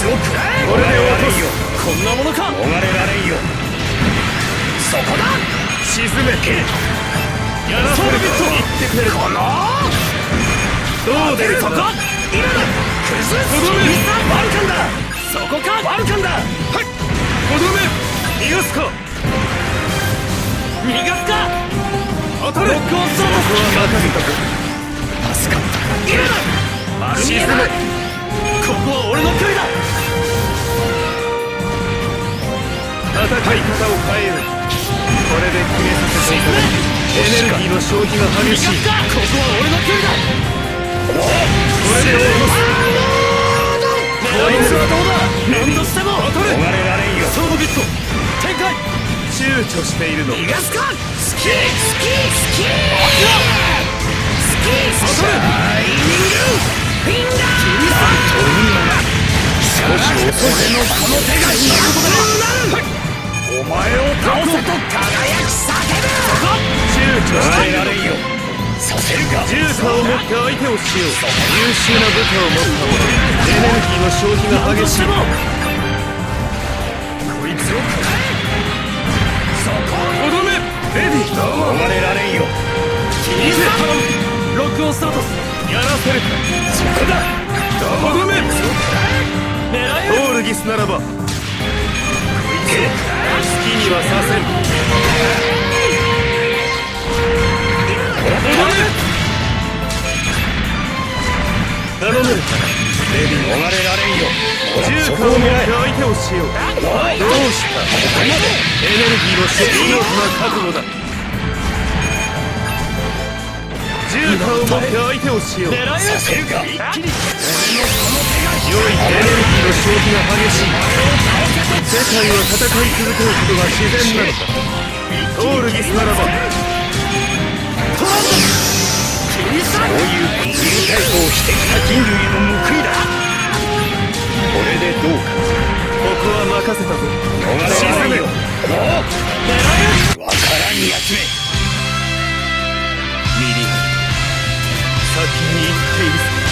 スを食らえこれで落とすよ。こんなものか。逃れられんよ。そこだ。沈めて。やらせるとってくれるこの。どう出るとか。今だ。とバルカンだ。そこか。バルカンだ。はい。とど逃がすか。逃がすか当たれロックオンー助かった。今だ。沈め。戦い方を変えよう。これで決めさせていただくエネルギーの消費が激しい。ここは俺の距離だ。これで落とすこいつはどうだ。何としても当たれ逃れられんよ。ソードビット展開。躊躇しているの逃がすかスキースキースキースキースキータイミングフィンガー君さん飛ぶんだな少し遅いのこの手がなる躊躇していられんよ。させるか。銃火を持って相手をしよう。優秀な部下を持った者。エネルギーの消費が激しい。こいつを。食らえそこをとどめ。レディー。逃れられんよ。君さんロックオンスタート。やらせる。かそこだ。とどめ。狙え。オールギスならば。好きにはさせん頼めるレディ逃れられんよ銃火を持って相手をしようどうしたエネルギーの消費見事な覚悟だ銃火を持って相手をしようさせるか一気に俺のこの手が良いエネルギーの消費が激しい世界は戦い続けることが自然なのかオールギスならば任せたぞよ狙えわからんやつめ。ミリア先に行っている